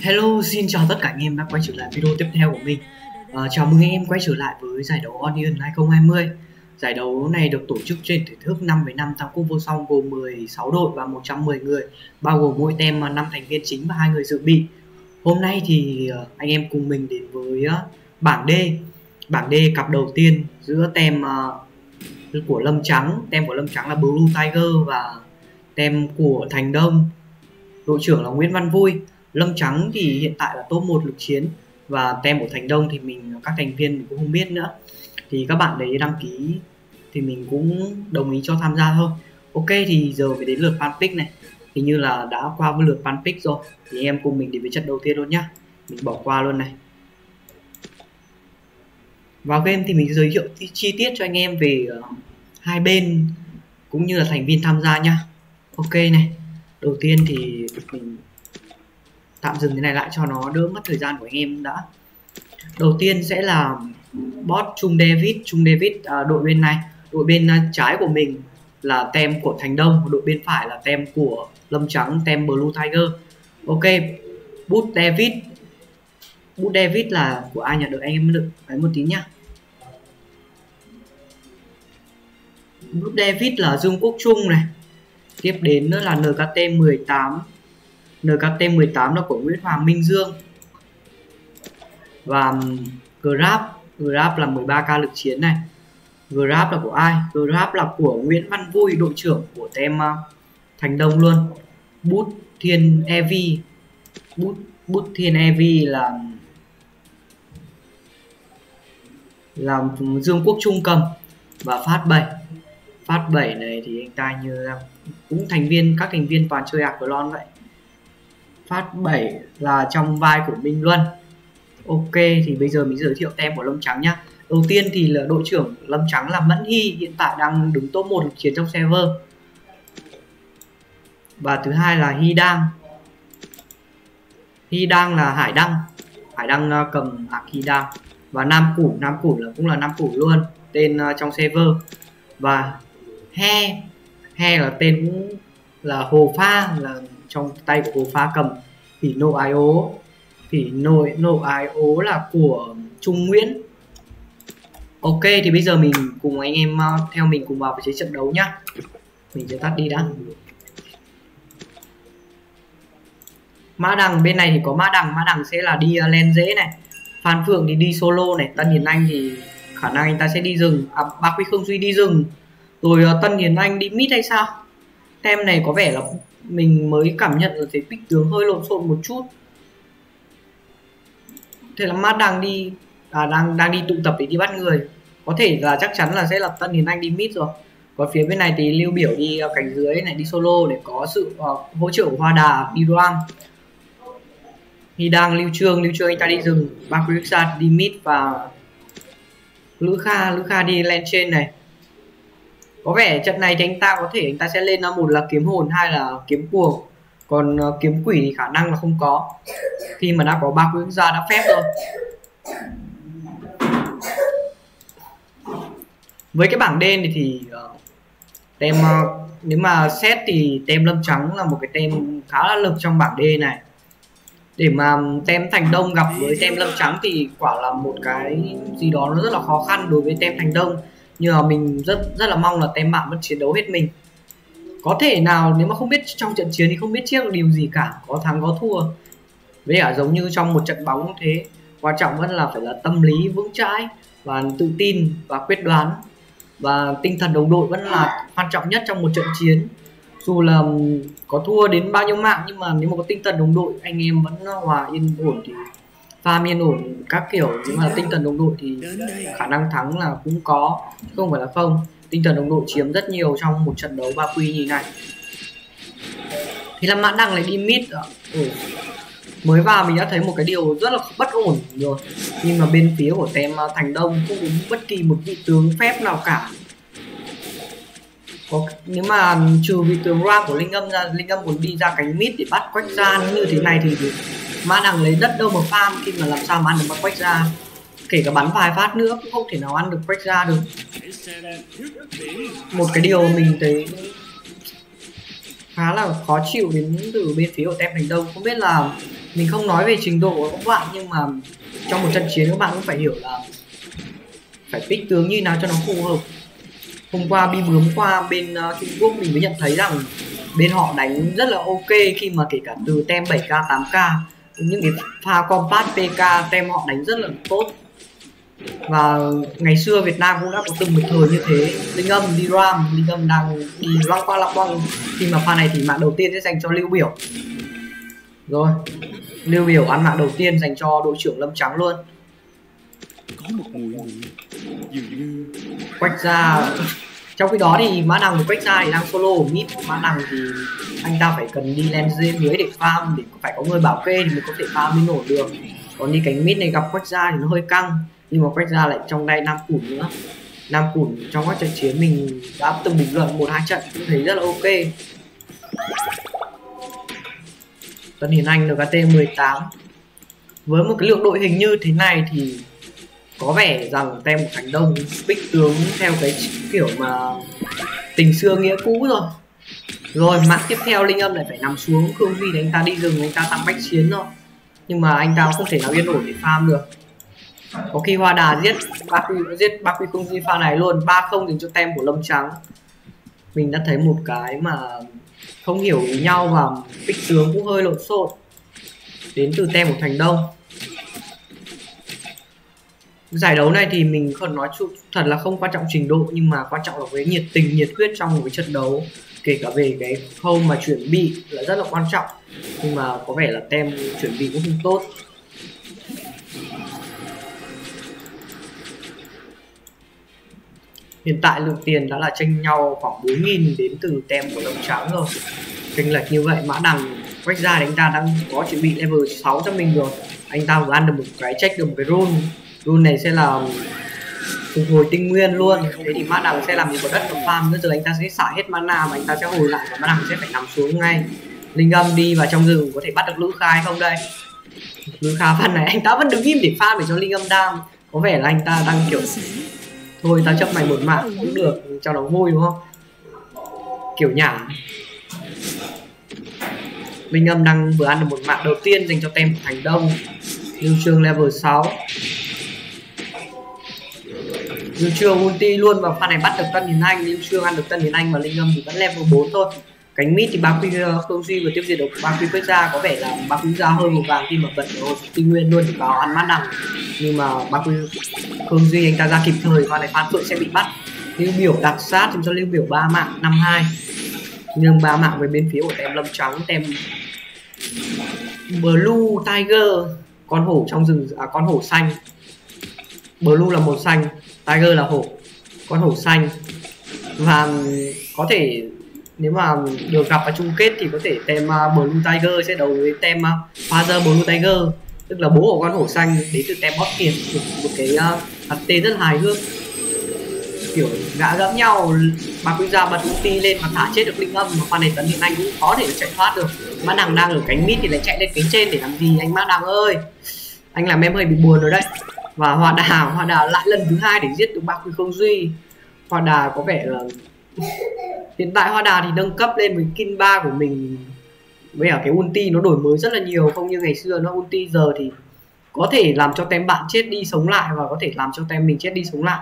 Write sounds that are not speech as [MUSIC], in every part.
Hello, xin chào tất cả anh em đã quay trở lại video tiếp theo của mình. À, Chào mừng anh em quay trở lại với giải đấu Onion 2020 Giải đấu này được tổ chức trên thể thức 5 với 5 tăng cúp vô song gồm 16 đội và 110 người Bao gồm mỗi tem 5 thành viên chính và hai người dự bị. Hôm nay thì ờ, anh em cùng mình đến với ờ, bảng D. Bảng D cặp đầu tiên giữa tem của Lâm Trắng. Tem của Lâm Trắng là Blue Tiger và tem của Thành Đông. Đội trưởng là Nguyễn Văn Vui. Lâm Trắng thì hiện tại là top 1 lực chiến và tem của Thành Đông thì mình các thành viên mình cũng không biết nữa. Thì các bạn đấy đăng ký thì mình cũng đồng ý cho tham gia thôi. Ok thì giờ mới đến lượt fan pick này. Hình như là đã qua với lượt fan pick rồi. Thì em cùng mình đến với trận đầu tiên luôn nhá. Mình bỏ qua luôn này. Vào game thì mình giới thiệu chi tiết cho anh em về uh, hai bên cũng như là thành viên tham gia nhá. Ok này. Đầu tiên thì mình tạm dừng cái này lại cho nó đỡ mất thời gian của anh em đã. Đầu tiên sẽ là bot Trung David. Trung David à, đội bên này đội bên à, trái của mình là tem của Thành Đông đội bên phải là tem của Lâm Trắng tem Blue Tiger. Ok bút David. Bút David là của ai nhận được anh em được đấy một tí nhá. Bút David là Dương Quốc Trung này. Tiếp đến nữa là NKT 18 NKT18 là của Nguyễn Hoàng Minh Dương. Và Grab Grab là 13k lực chiến này. Grab là của ai? Grab là của Nguyễn Văn Vui đội trưởng của tem uh, à, Thành Đông luôn. Bút Thiên EV bút bút Thiên EV là là Dương Quốc Trung cầm và Phát 7 Phát 7 này thì anh ta như cũng thành viên các thành viên toàn chơi ạc của lon vậy phát 7 là trong vai của Minh Luân. Ok, thì bây giờ mình giới thiệu tem của Lâm Trắng nhá. Đầu tiên thì là đội trưởng Lâm Trắng là Mẫn Hy, hiện tại đang đứng top 1 chiến trong server. Và thứ hai là Hy Đang Hy Đang là Hải Đăng. Hải Đăng à, cầm hạc Hy Đang và Nam Củ Nam Củ là cũng là Nam Củ luôn, tên à, trong server. Và He He là tên cũng là Hồ Pha, là trong tay của cô Pha cầm. Thì nộ ái ố thì nội nộ ái ố là của Trung Nguyễn. Ok thì bây giờ mình cùng anh em ờ, theo mình cùng vào với trận đấu nhá. Mình sẽ tắt đi đã. Mã đằng bên này thì có mã đằng. Mã đằng sẽ là đi ờ, lên dễ này. Phan phượng thì đi solo này. Tân hiền anh thì khả năng anh ta sẽ đi rừng. À, bác quy không duy đi rừng. Rồi ờ, tân hiền anh đi mid hay sao? Tem này có vẻ là mình mới cảm nhận là thấy bích tướng hơi lộn xộn một chút. Thế là mát đang đi à, đang đang đi tụ tập để đi bắt người. Có thể là chắc chắn là sẽ là tân hiến anh đi mid rồi. Còn phía bên này thì lưu biểu đi à, cảnh cánh dưới này đi solo để có sự uh, hỗ trợ của hoa đà đi đoan thì đang lưu trương lưu trương anh ta đi rừng. Ba đi mid và lữ kha lữ kha đi lên trên này có vẻ trận này thì anh ta có thể anh ta sẽ lên một là kiếm hồn hai là kiếm cuồng. Còn uh, kiếm quỷ thì khả năng là không có. Khi mà đã có ba quốc gia đã phép rồi. Với cái bảng đen thì, thì uh, tem uh, nếu mà xét thì tem lâm trắng là một cái tem khá là lực trong bảng D này. Để mà tem thành đông gặp với tem lâm trắng thì quả là một cái gì đó nó rất là khó khăn đối với tem thành đông nhưng mà mình rất rất là mong là tem bạn vẫn chiến đấu hết mình. Có thể nào nếu mà không biết trong trận chiến thì không biết trước điều gì cả, có thắng có thua. Với cả giống như trong một trận bóng thế, quan trọng vẫn là phải là tâm lý vững chãi và tự tin và quyết đoán. Và tinh thần đồng đội vẫn là quan trọng nhất trong một trận chiến. Dù là có thua đến bao nhiêu mạng, nhưng mà nếu mà có tinh thần đồng đội, anh em vẫn hòa yên ổn thì farm yên ổn các kiểu, nhưng mà tinh thần đồng đội thì khả năng thắng là cũng có, không phải là không. Tinh thần đồng đội chiếm rất nhiều trong một trận đấu ba quy như này. Thì là mã đăng lại đi mid ừ. mới vào mình đã thấy một cái điều rất là bất ổn rồi. Nhưng mà bên phía của tem thành đông không có bất kỳ một vị tướng phép nào cả. Có nếu mà trừ vị tướng ra của linh âm ra, linh âm muốn đi ra cánh mid để bắt quách gian như thế này thì mã đằng lấy đất đâu mà farm khi mà làm sao mà ăn được bắt quách ra kể cả bắn vài phát nữa cũng không thể nào ăn được quách ra được. Một cái điều mình thấy khá là khó chịu đến từ bên phía của tem thành đông. Không biết là mình không nói về trình độ của các bạn nhưng mà trong một trận chiến các bạn cũng phải hiểu là phải pick tướng như nào cho nó phù hợp. Hôm qua bi bướm qua bên uh, Trung Quốc mình mới nhận thấy rằng bên họ đánh rất là ok khi mà kể cả từ tem 7k 8k những cái pha compact PK tem họ đánh rất là tốt. Và ngày xưa Việt Nam cũng đã có từng một thời như thế. Linh Âm đi Ram Linh Âm đang đi loang qua loang quăng khi mà pha này thì mạng đầu tiên sẽ dành cho Lưu Biểu. Rồi Lưu Biểu ăn mạng đầu tiên dành cho đội trưởng Lâm Trắng luôn. Có một mùi dường như quách ra trong khi đó thì mã đằng của quách thì đang solo ở mid mã đằng thì anh ta phải cần đi lên dưới dưới để farm, để phải có người bảo kê thì mới có thể farm mới nổ được. Còn đi cánh mid này gặp quách ra thì nó hơi căng, nhưng mà quách ra lại trong tay nam củn nữa. Nam củn trong các trận chiến mình đã từng bình luận một hai trận cũng thấy rất là ok. Tân Hiền Anh NKT 18 với một cái lượng đội hình như thế này thì có vẻ rằng tem một thành đông, bích tướng theo cái kiểu mà tình xưa nghĩa cũ rồi. Rồi mạng tiếp theo, linh âm lại phải nằm xuống khương duy thì anh ta đi rừng, anh ta tăng bách chiến thôi nhưng mà anh ta không thể nào yên ổn để farm được. Có khi hoa đà giết ba quy, giết ba quy không duy pha này luôn, ba không dành cho tem của lâm trắng. Mình đã thấy một cái mà không hiểu ý nhau và bích tướng cũng hơi lộn xộn. Đến từ tem của thành đông giải đấu này thì mình còn nói chung, thật là không quan trọng trình độ, nhưng mà quan trọng là cái nhiệt tình, nhiệt huyết trong một cái trận đấu. Kể cả về cái khâu mà chuẩn bị là rất là quan trọng, nhưng mà có vẻ là tem chuẩn bị cũng không tốt. Hiện tại lượng tiền đã là tranh nhau khoảng 4.000 đến từ tem của đồng trắng rồi. Tranh lệch như vậy, mã đằng quách ra thì anh ta đang có chuẩn bị level 6 cho mình rồi. Anh ta vừa ăn được một cái check, được một cái roll rune này sẽ là phục hồi tinh nguyên luôn. Thế thì mana đằng sẽ làm gì có đất và farm. Nữa giờ anh ta sẽ xả hết mana mà anh ta sẽ hồi lại và mana đằng sẽ phải nằm xuống ngay. Linh âm đi vào trong rừng có thể bắt được lữ khai không đây? Lữ khai phần này, anh ta vẫn đứng im để farm để cho linh âm đam. Có vẻ là anh ta đang kiểu, thôi tao chấp mày một mạng cũng được, cho nó vui đúng không? Kiểu nhả linh âm đang vừa ăn được một mạng đầu tiên dành cho tem thành đông. Lưu trương level 6 Lưu Trương ulti luôn và pha này bắt được Tân Hiền Anh Lưu Trương ăn được Tân Hiền Anh và Linh Âm thì vẫn level 4 thôi. Cánh mid thì ba quy ờ, không duy và tiếp diệt được ba quy quét ra, có vẻ là ba quy ra hơi một vàng khi mà bật ở tây nguyên luôn thì vào ăn mát đằng. Nhưng mà ba quy không duy anh ta ra kịp thời và này phan phượng sẽ bị bắt. Lưu biểu đặt sát cho lưu biểu ba mạng, năm hai. Nhưng ba mạng với bên phía của tem lâm trắng, tem blue tiger, con hổ trong rừng à con hổ xanh. Blue là màu xanh tiger là hổ con hổ xanh. Và có thể nếu mà được gặp ở chung kết thì có thể tem uh, blue tiger sẽ đấu với tem uh, father blue tiger tức là bố của con hổ xanh đến từ tem bot kiệt một, một cái à, uh, đặt tên rất hài hước. Kiểu gã gẫm nhau bà quy ra bật ulti lên mà thả chết được linh âm mà phan này tấn hiện anh cũng có thể chạy thoát được. Mã đằng đang ở cánh mít thì lại chạy lên cánh trên để làm gì? Anh mã đằng ơi! Anh làm em hơi bị buồn rồi đấy và hoa đà hoa đà lại lần thứ hai để giết được ba quy không duy. Hoa đà có vẻ là hiện tại hoa đà thì nâng cấp lên với kin ba của mình. Với cả cái ulti nó đổi mới rất là nhiều, không như ngày xưa nó ulti giờ thì có thể làm cho tem bạn chết đi sống lại và có thể làm cho tem mình chết đi sống lại.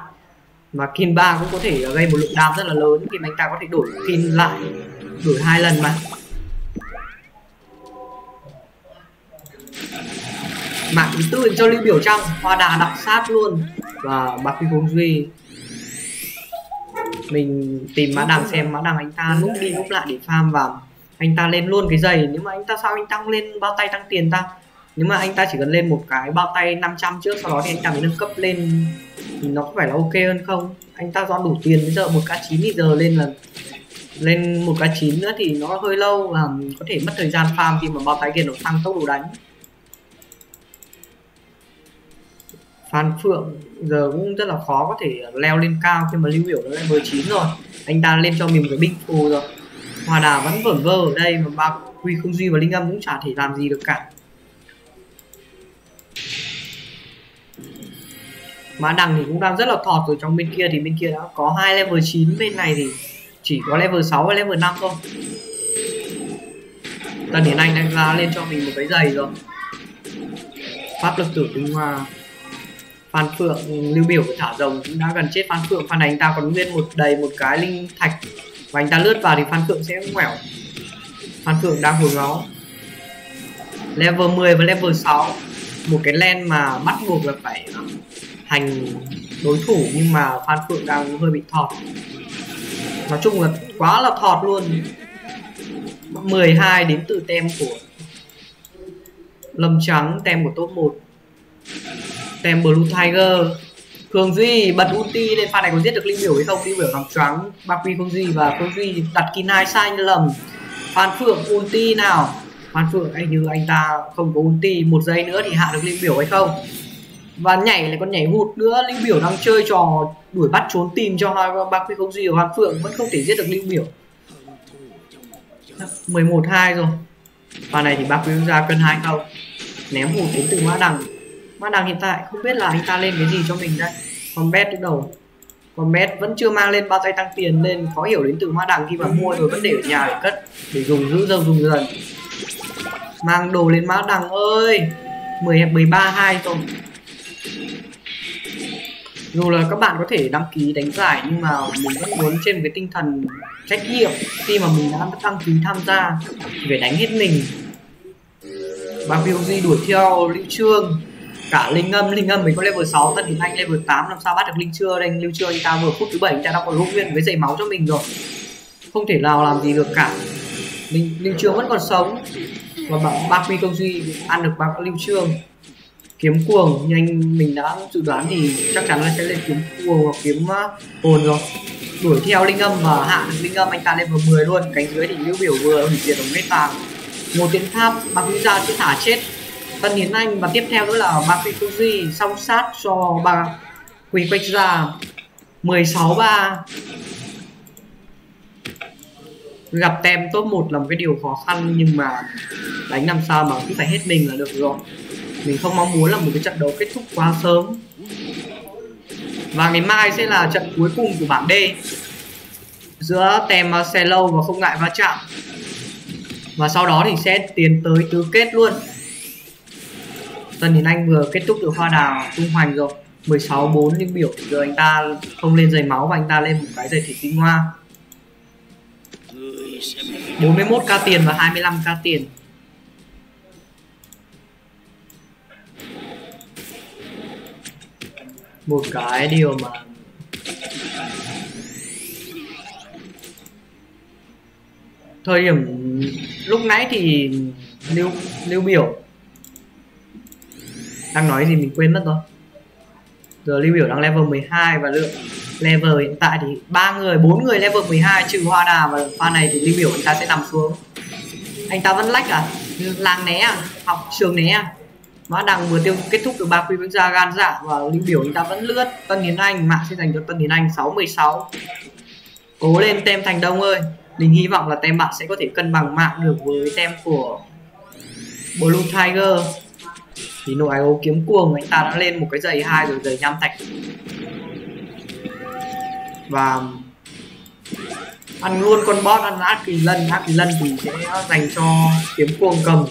Mà kin ba cũng có thể gây một lượng đam rất là lớn khi mà anh ta có thể đổi kin lại, đổi hai lần mà. Mạng thứ tư cho lưu biểu trăng hoa đà đặc sát luôn. Và bạc phi phong duy. Mình tìm mã đằng xem, mã đằng anh ta núp đi núp lại để farm vào. Anh ta lên luôn cái giày. Nếu mà anh ta sao anh tăng lên bao tay tăng tiền ta? Nếu mà anh ta chỉ cần lên một cái bao tay 500 trước, sau đó thì anh ta mới nâng cấp lên. Thì nó có phải là ok hơn không? Anh ta do đủ tiền bây giờ, một k 9 thì giờ lên là lên một k 9 nữa thì nó hơi lâu và có thể mất thời gian farm khi mà bao tay kia nó tăng tốc độ đánh. Phan Phượng giờ cũng rất là khó có thể leo lên cao khi mà lưu biểu nó level 9 rồi. Anh ta lên cho mình một cái binh phù rồi. Hòa đà vẫn vẩn vơ ở đây mà ba quy không duy và linh âm cũng chả thể làm gì được cả. Mã đằng thì cũng đang rất là thọt rồi, trong bên kia thì bên kia đã có hai level 9 bên này thì chỉ có level 6 và level 5 thôi. Tần Hiến Anh đang ra lên cho mình một cái giày rồi. Pháp lực tử tinh hoa phan phượng lưu biểu thả rồng cũng đã gần chết phan phượng. Phan này anh ta còn nguyên một đầy một cái linh thạch và anh ta lướt vào thì phan phượng sẽ ngoẻo phan phượng đang hồi máu. Level 10 và level 6 một cái len mà bắt buộc là phải hành đối thủ nhưng mà phan phượng đang hơi bị thọt. Nói chung là quá là thọt luôn. 12 đến từ tem của Lâm Trắng, tem của top 1 Tem Blue Tiger. Cường Duy, bật ulti lên pha này có giết được Linh Biểu hay không? Linh Biểu làm choáng Ba Quy không Duy và không Duy đặt kin sai sai lầm. Phan Phượng ulti nào? Phan Phượng, anh như anh ta không có ulti một giây nữa thì hạ được Linh Biểu hay không? Và nhảy lại còn nhảy hụt nữa. Linh Biểu đang chơi trò đuổi bắt trốn tìm cho hai Ba Quy không Duy và Phan Phượng. Vẫn không thể giết được Linh Biểu. 11 2 rồi. Pha này thì Ba Quy ra cân hai không. Ném hụt đến từ mã đằng. Mà đằng hiện tại, không biết là anh ta lên cái gì cho mình đây. Còn bet lúc đầu còn bet vẫn chưa mang lên bao tay tăng tiền nên khó hiểu đến từ ma đằng khi mà mua rồi vẫn để ở nhà để cất, để dùng giữ dần dùng dần. Mang đồ lên mã đằng ơi! 10 13 2 rồi dù là các bạn có thể đăng ký đánh giải nhưng mà mình vẫn muốn trên cái tinh thần trách nhiệm. Khi mà mình đã đăng ký tham gia, thì phải đánh hết mình. Và Di đuổi theo Lưu Trương cả Linh Âm, Linh Âm mình có level 6, Tân Hiền Anh level 8 làm sao bắt được Linh Chưa đây, Lưu Chưa anh ta vừa phút thứ bảy anh ta đã có lỗ nguyên với giày máu cho mình rồi. Không thể nào làm gì được cả. Linh, linh Trương vẫn còn sống. Và bạn ba quy công duy ăn được ba Lưu Trương kiếm cuồng như anh mình đã dự đoán thì chắc chắn là sẽ lên kiếm cuồng hoặc kiếm à, hồn rồi. Đuổi theo linh âm và hạ được linh âm anh ta lên vào 10 luôn. Cánh dưới thì lưu biểu vừa hủy diệt đồng huyết vàng một tiến tháp bạc quý ra sẽ thả chết tân hiến anh và tiếp theo nữa là bạc song sát cho ba quỳ quách ra 16 ba. Gặp tem top 1 là một cái điều khó khăn, nhưng mà đánh làm sao mà cứ phải hết mình là được rồi. Mình không mong muốn là một cái trận đấu kết thúc quá sớm. Và ngày mai sẽ là trận cuối cùng của bảng D, giữa tem xe lâu và không ngại va chạm. Và sau đó thì sẽ tiến tới tứ kết luôn. Tân Hiền Anh vừa kết thúc được hoa đào tung hoành rồi. 16 4 nhưng biểu giờ anh ta không lên giày máu và anh ta lên một cái giày thịt tinh hoa. 41k tiền và 25k tiền. Một cái điều mà thời điểm lúc nãy thì lưu lưu biểu đang nói gì mình quên mất rồi. Giờ lưu biểu đang level 12 và lượng level hiện tại thì ba người, bốn người level 12 trừ hoa đà và pha này thì lưu biểu anh ta sẽ nằm xuống. Anh ta vẫn lách à? Làng né à? Học trường né à? Mã đằng vừa tiêu kết thúc được ba quy quốc gia gan dạ và lưu biểu anh ta vẫn lướt tân hiến anh mạng sẽ dành cho tân hiến anh 616. cố lên tem thành đông ơi. Mình hy vọng là tem bạn sẽ có thể cân bằng mạng được với tem của Blue Tiger thì nội IO kiếm cuồng, anh ta đã lên một cái giày hai rồi, giày nham thạch. Và ăn luôn con boss ăn ác kỳ lân. Ác kỳ lân thì sẽ dành cho kiếm cuồng cầm.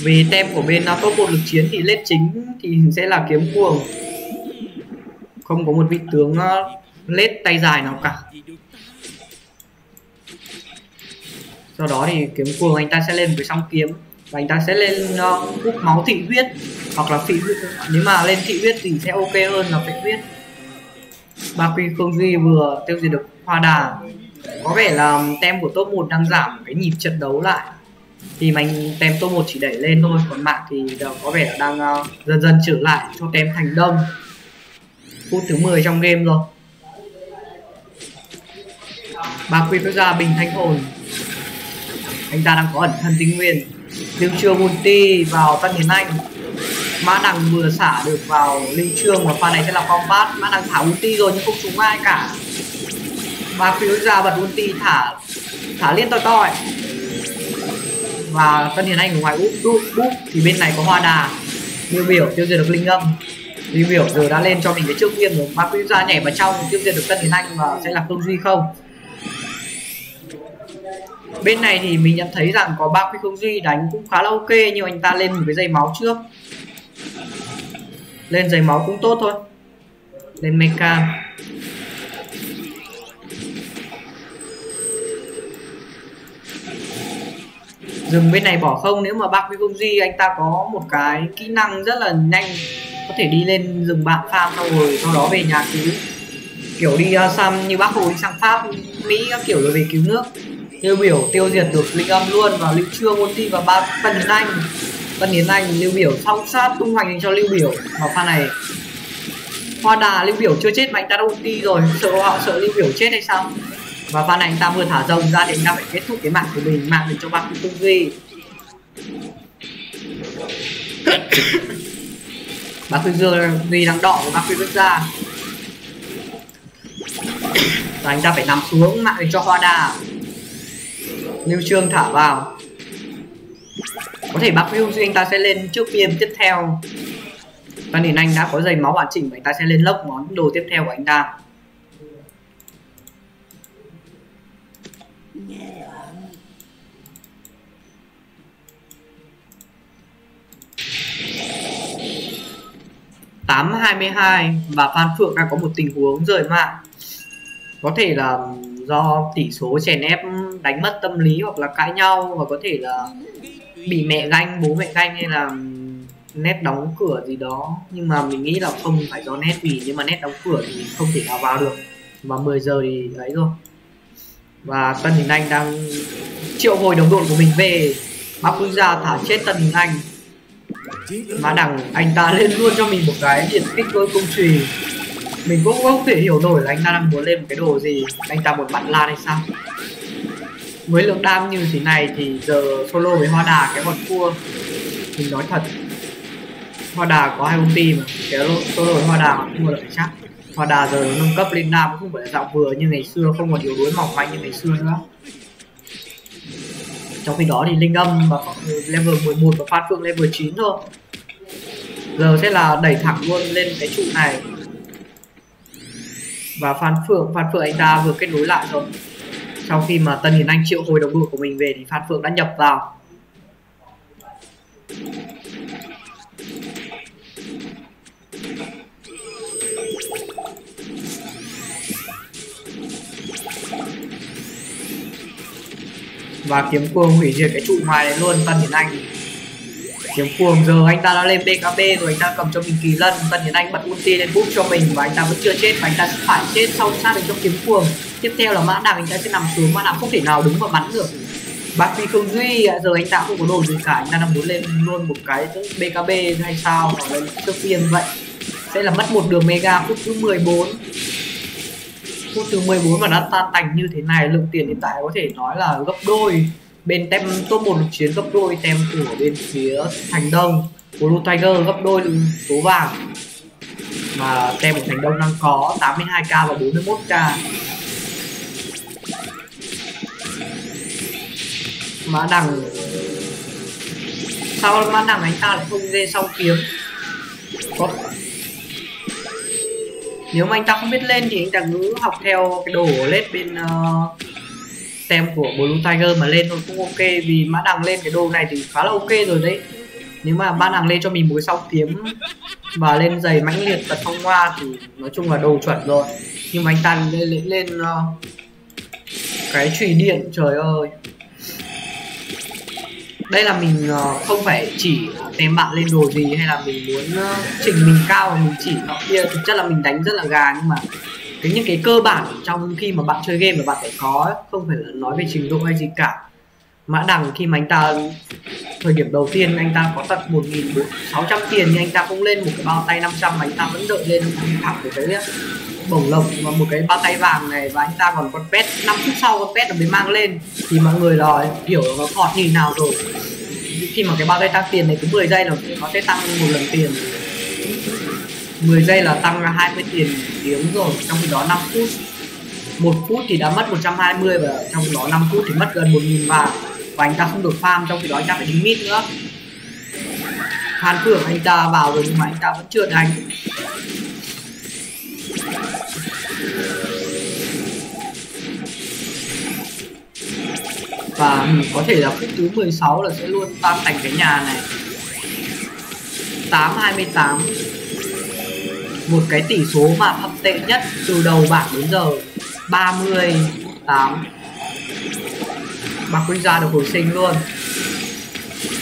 Vì tem của bên top một lực chiến thì lết chính thì sẽ là kiếm cuồng. Không có một vị tướng ờ, lết tay dài nào cả. Sau đó thì kiếm cuồng anh ta sẽ lên với song kiếm và anh ta sẽ lên uh, hút máu thị huyết. Hoặc là phị huyết. Nếu mà lên thị huyết thì sẽ ok hơn là phị huyết. Ba quy không duy vừa tiêu diệt được hoa đà. Có vẻ là tem của top 1 đang giảm cái nhịp trận đấu lại. Thì mình tem top 1 chỉ đẩy lên thôi. Còn mạng thì ờ, có vẻ là đang uh, dần dần trở lại cho tem thành đông. Phút thứ 10 trong game rồi. Ba quy quốc gia bình thanh hồn anh ta đang có ẩn thân tinh nguyên nhưng Trương ulti vào tân hiền anh. Mã đằng vừa xả được vào linh trương và pha này sẽ là combat mã đằng thả ulti rồi nhưng không trúng ai cả. Và phiếu ra bật ulti thả thả liên toi toi và tân hiền anh ở ngoài úp úp úp thì bên này có hoa đà. Tiêu biểu tiêu diệt được linh âm. Tiêu biểu giờ đã lên cho mình cái trước viên rồi. Ba phiếu ra nhảy vào trong, tiêu diệt được tân hiền anh và sẽ là công duy không bên này thì mình nhận thấy rằng có ba quy không duy đánh cũng khá là ok nhưng anh ta lên một cái dây máu trước. Lên dây máu cũng tốt thôi. Lên mecha. Dừng bên này bỏ không nếu mà bác với công duy anh ta có một cái kỹ năng rất là nhanh có thể đi lên rừng bạn farm xong rồi sau đó về nhà cứu. Kiểu đi à, uh, xăm như bác hồ đi sang pháp mỹ các kiểu rồi về cứu nước tiêu biểu, tiêu diệt được linh âm luôn và lưu trương ulti và ba tân hiến anh. Tân hiến anh, lưu biểu, song sát tung hoành cho lưu biểu. Vào pha này, hoa đà, lưu biểu chưa chết mà anh ta đã ulti rồi. Sợ họ, sợ lưu biểu chết hay sao? Và pha này anh ta vừa thả rồng ra thì anh ta phải kết thúc cái mạng của mình, mạng để cho bác tung duy. Bác Quy Dương vì đang đỏ của bác Quy bước ra và anh ta phải nằm xuống mạng để cho hoa đà lưu trương thả vào. Có thể bác Quy anh ta sẽ lên trước phim tiếp theo. Và nên anh đã có giày máu hoàn chỉnh, và anh ta sẽ lên lốc món đồ tiếp theo của anh ta. Tám hai mươi hai và Phan Phượng đang có một tình huống rời mạng. Có thể là do tỷ số chèn ép đánh mất tâm lý hoặc là cãi nhau và có thể là bị mẹ ganh, bố mẹ ganh hay là nét đóng cửa gì đó. Nhưng mà mình nghĩ là không phải do nét vì, nhưng mà nét đóng cửa thì không thể nào vào được. Và 10 giờ thì ấy rồi. Và Tân Đình Anh đang triệu hồi đồng đội của mình về. Bác Quốc gia thả chết Tân Đình Anh. Mà đằng anh ta lên luôn cho mình một cái điện kích với công trì mình cũng không thể hiểu nổi là anh ta đang muốn lên một cái đồ gì. Anh ta muốn bắn lan hay sao? Với lượng đam như thế này thì giờ solo với hoa đà cái bọn cua mình nói thật. Hoa đà có hai công ty mà. Kéo solo với hoa đà mà thua được chắc. Hoa đà giờ nâng cấp lên đam cũng không phải là dạo vừa như ngày xưa, không còn yếu đuối mỏng manh như ngày xưa nữa. Trong khi đó thì linh âm và level 11 và phát phượng level 9 thôi. Giờ sẽ là đẩy thẳng luôn lên cái trụ này và phan phượng phan phượng anh ta vừa kết nối lại rồi. Sau khi mà tân hiền anh triệu hồi đồng đội của mình về thì phan phượng đã nhập vào. Và kiếm cuồng hủy diệt cái trụ ngoài đấy luôn, tân hiền anh kiếm cuồng giờ anh ta đã lên bkb rồi, anh ta cầm cho mình kỳ lân. Tân hiến anh bật ulti lên bút cho mình và anh ta vẫn chưa chết và anh ta sẽ phải chết sau sát được trong kiếm cuồng. Tiếp theo là mã đằng anh ta sẽ nằm xuống. Mã đằng không thể nào đứng và bắn được. Bác phi không duy à, giờ anh ta không có đồ gì cả. Anh ta đang muốn lên luôn một cái bkb hay sao hoặc là trước tiên vậy. Sẽ là mất một đường mega phút thứ 14 phút thứ 14 mà đã tan tành như thế này, lượng tiền hiện tại có thể nói là gấp đôi bên tem top một lục chiến gấp đôi tem của bên phía thành đông. Blue Tiger gấp đôi số vàng. Mà tem của thành đông đang có 82k và 41k mã đằng sao mã đằng anh ta lại không dê sau kiếm? Có nếu mà anh ta không biết lên thì anh ta cứ học theo cái đồ lết bên uh, stem của Blue Tiger mà lên thôi cũng ok vì mã đằng lên cái đồ này thì khá là ok rồi đấy. Nếu mà ban hàng lên cho mình một cái song kiếm và lên giày mãnh liệt tật phong hoa thì nói chung là đồ chuẩn rồi. Nhưng mà anh ta lên lên, lên uh, cái chùy điện trời ơi. Đây là mình uh, không phải chỉ ném bạn lên đồ gì hay là mình muốn uh, chỉnh mình cao và mình chỉ nó kia. Thực chất là mình đánh rất là gà nhưng mà cái những cái cơ bản trong khi mà bạn chơi game mà bạn phải có, không phải là nói về trình độ hay gì cả. Mã đằng khi mà anh ta, thời điểm đầu tiên anh ta có tận một nghìn sáu trăm tiền nhưng anh ta không lên một cái bao tay 500 mà anh ta vẫn đợi lên thẳng của cái bổng lộc và một cái bao tay vàng này và anh ta còn con pet. 5 phút sau con pet nó mới mang lên thì mọi người là hiểu nó thọt như nào rồi. Khi mà cái bao tay tăng tiền này cứ 10 giây là nó sẽ tăng một lần tiền. 10 giây là tăng 20 tiền tiếng rồi, trong khi đó 5 phút. Một phút thì đã mất 120 và trong đó 5 phút thì mất gần 1.000 vàng. Và anh ta không được farm, trong khi đó anh ta phải đi mid nữa. Hàn Phượng anh ta vào rồi nhưng mà anh ta vẫn chưa đánh. Và có thể là phút thứ 16 là sẽ luôn tan thành cái nhà này. 8 28 một cái tỷ số mà thậm tệ nhất từ đầu bảng đến giờ. 38 Bạc Quy ra được hồi sinh luôn.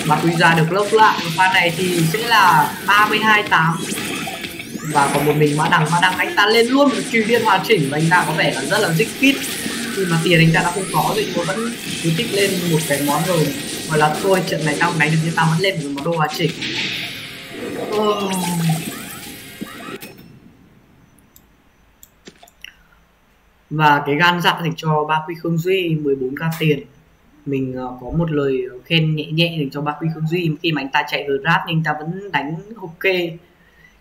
Bạc Quy ra được lốc lại pha này thì sẽ là 32 8 và còn một mình mã đằng. Mã đằng anh ta lên luôn một trừ liên hoàn chỉnh và anh ta có vẻ là rất là dích fit khi mà tiền anh ta đã không có rồi nhưng mà vẫn cứ tích lên một cái món rồi. Gọi là thôi trận này tao đánh được nhưng tao vẫn lên một món đồ hoàn chỉnh. Oh. Và cái gan dạ dành cho ba quy khương duy 14k tiền. Mình uh, có một lời khen nhẹ nhẹ dành cho ba quy khương duy. Khi mà anh ta chạy grab nhưng ta vẫn đánh ok.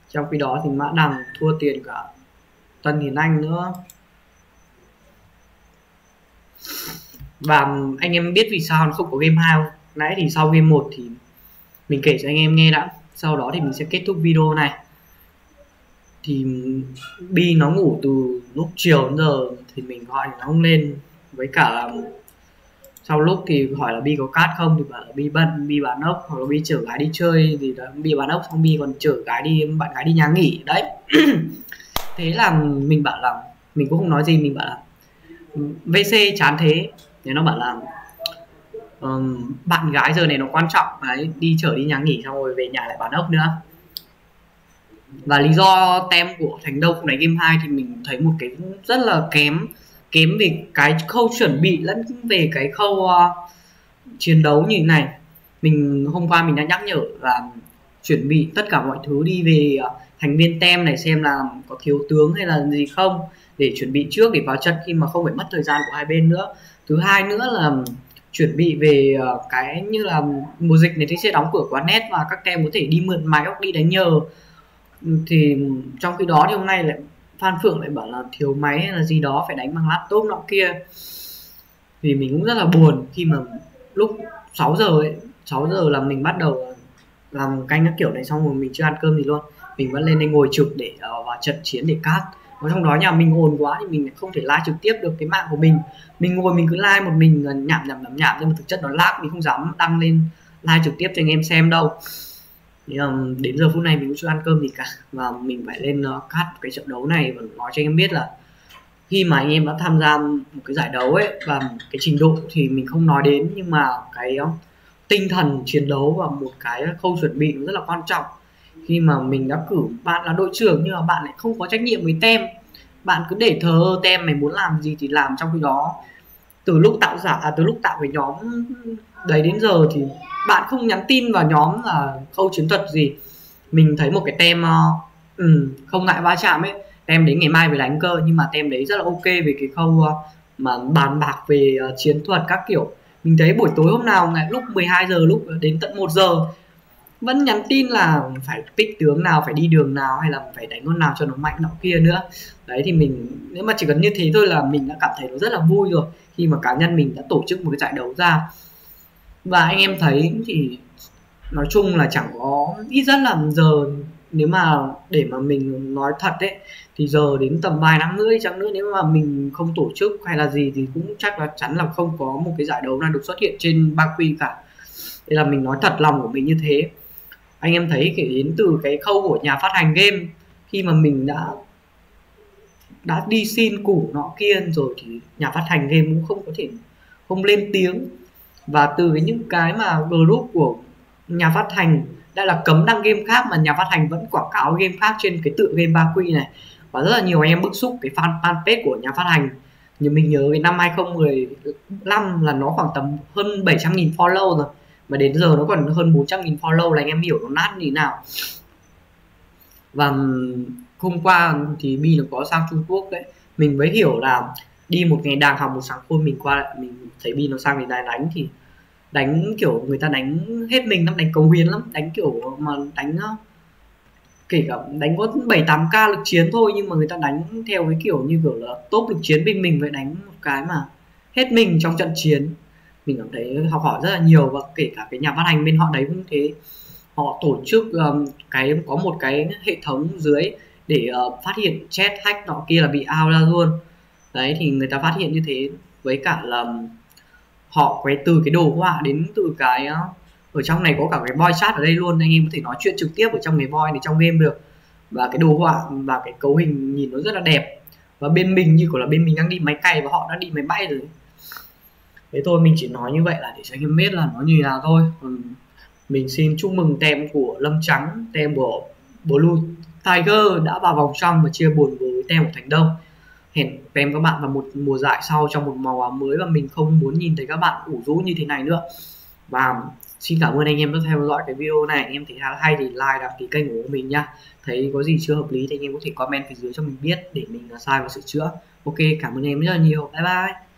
Trong khi đó thì mã đằng thua tiền cả tân hiền anh nữa. Và anh em biết vì sao nó không có game 2 không? nãy thì sau game 1 thì mình kể cho anh em nghe đã. Sau đó thì mình sẽ kết thúc video này. Thì bi nó ngủ từ lúc chiều đến giờ thì mình gọi nó không lên với cả sau lúc thì hỏi là bi có cát không? Thì bảo là bi bận bi bán ốc. Hoặc là bi chở gái đi chơi thì đó bi bán ốc xong bi còn chở gái đi bạn gái đi nhà nghỉ. Đấy. [CLEARS THROAT] Thế là mình bảo là mình cũng không nói gì mình bảo là vc chán thế. Thì nó bảo là um, bạn gái giờ này nó quan trọng đấy đi chở đi nhà nghỉ xong rồi về nhà lại bán ốc nữa và lý do tem của thành đông này game 2 thì mình thấy một cái rất là kém. Kém về cái khâu chuẩn bị lẫn về cái khâu uh, chiến đấu như thế này. Mình hôm qua mình đã nhắc nhở là chuẩn bị tất cả mọi thứ đi về uh, thành viên tem này xem là có thiếu tướng hay là gì không để chuẩn bị trước để vào trận khi mà không phải mất thời gian của hai bên nữa. Thứ hai nữa là chuẩn bị về uh, cái như là mùa dịch này thì sẽ đóng cửa quán net và các tem có thể đi mượn máy hoặc đi đánh nhờ thì trong khi đó thì hôm nay lại Phan Phượng lại bảo là thiếu máy hay là gì đó phải đánh bằng laptop nọ kia. Vì mình cũng rất là buồn khi mà lúc 6 giờ ấy 6 giờ là mình bắt đầu làm canh các kiểu này xong rồi mình chưa ăn cơm gì luôn. Mình vẫn lên đây ngồi trực để uh, vào trận chiến để cát. Và trong đó nhà mình ồn quá thì mình không thể live trực tiếp được cái mạng của mình. Mình ngồi mình cứ live một mình nhảm nhảm nhảm nhảm nhưng mà thực chất nó lag mình không dám đăng lên live trực tiếp cho anh em xem đâu um, đến giờ phút này mình cũng chưa ăn cơm gì cả. Và mình phải lên uh, cắt cái trận đấu này và nói cho anh em biết là khi mà anh em đã tham gia một cái giải đấu ấy và cái trình độ thì mình không nói đến nhưng mà cái uh, tinh thần chiến đấu và một cái khâu chuẩn bị rất là quan trọng. Khi mà mình đã cử bạn là đội trưởng nhưng mà bạn lại không có trách nhiệm với tem bạn cứ để thờ tem mày muốn làm gì thì làm trong khi đó. Từ lúc tạo giả à, từ lúc tạo cái nhóm đấy đến giờ thì bạn không nhắn tin vào nhóm là khâu chiến thuật gì. Mình thấy một cái tem uh, um, không ngại va chạm ấy tem đến ngày mai về đánh cơ. Nhưng mà tem đấy rất là ok về cái khâu uh, mà bàn bạc về uh, chiến thuật các kiểu. Mình thấy buổi tối hôm nào ngày lúc 12 giờ lúc đến tận 1 giờ vẫn nhắn tin là phải pick tướng nào phải đi đường nào hay là phải đánh con nào cho nó mạnh nọ kia nữa. Đấy thì mình nếu mà chỉ cần như thế thôi là mình đã cảm thấy nó rất là vui rồi. Khi mà cá nhân mình đã tổ chức một cái giải đấu ra và anh em thấy thì nói chung là chẳng có, ít rất là giờ nếu mà để mà mình nói thật đấy thì giờ đến tầm vài năm nữa chẳng nữa, nếu mà mình không tổ chức hay là gì thì cũng chắc là chắn là không có một cái giải đấu nào được xuất hiện trên ba quy cả. Đây là mình nói thật lòng của mình như thế. Anh em thấy kể đến từ cái khâu của nhà phát hành game, khi mà mình đã đã đi xin củ nọ kia rồi thì nhà phát hành game cũng không có thể không lên tiếng và từ những cái mà group của nhà phát hành đã là cấm đăng game khác mà nhà phát hành vẫn quảng cáo game khác trên cái tự game ba quy này. Và rất là nhiều anh em bức xúc cái fan, fanpage của nhà phát hành. Nhưng mình nhớ cái năm 2015 là nó khoảng tầm hơn 700.000 follow rồi. Mà đến giờ nó còn hơn 400.000 follow là anh em hiểu nó nát như thế nào. Và hôm qua thì bi nó có sang Trung Quốc đấy. Mình mới hiểu là đi một ngày đàng học một sáng khôi mình qua lại mình thấy bi nó sang đến đài đánh thì đánh kiểu người ta đánh hết mình lắm đánh cống hiến lắm đánh kiểu mà đánh ờ, kể cả đánh có 7 8 k lực chiến thôi nhưng mà người ta đánh theo cái kiểu như kiểu là top lực chiến bên mình vậy đánh một cái mà hết mình trong trận chiến. Mình cảm thấy học hỏi rất là nhiều và kể cả cái nhà phát hành bên họ đấy cũng thế. Họ tổ chức um, cái có một cái hệ thống dưới để uh, phát hiện chat hack nọ kia là bị out ra luôn đấy, thì người ta phát hiện như thế với cả là họ quay từ cái đồ họa đến từ cái ở trong này có cả cái voice chat ở đây luôn, anh em có thể nói chuyện trực tiếp ở trong cái voice này, trong game được. Và cái đồ họa và cái cấu hình nhìn nó rất là đẹp. Và bên mình như kiểu là bên mình đang đi máy cày và họ đã đi máy bay rồi. Thế thôi, mình chỉ nói như vậy là để cho anh em biết là nó như nào thôi. Còn mình xin chúc mừng tem của lâm trắng, tem của blue tiger đã vào vòng trong và chia buồn với tem của thành đông. Hẹn em các bạn vào một mùa giải sau trong một màu áo mới và mình không muốn nhìn thấy các bạn ủ rũ như thế này nữa. Và xin cảm ơn anh em đã theo dõi cái video này. Anh em thấy hay thì like đăng ký kênh của mình nhá. Thấy có gì chưa hợp lý thì anh em có thể comment phía dưới cho mình biết để mình sai và sửa chữa. Ok, cảm ơn em rất là nhiều. Bye bye.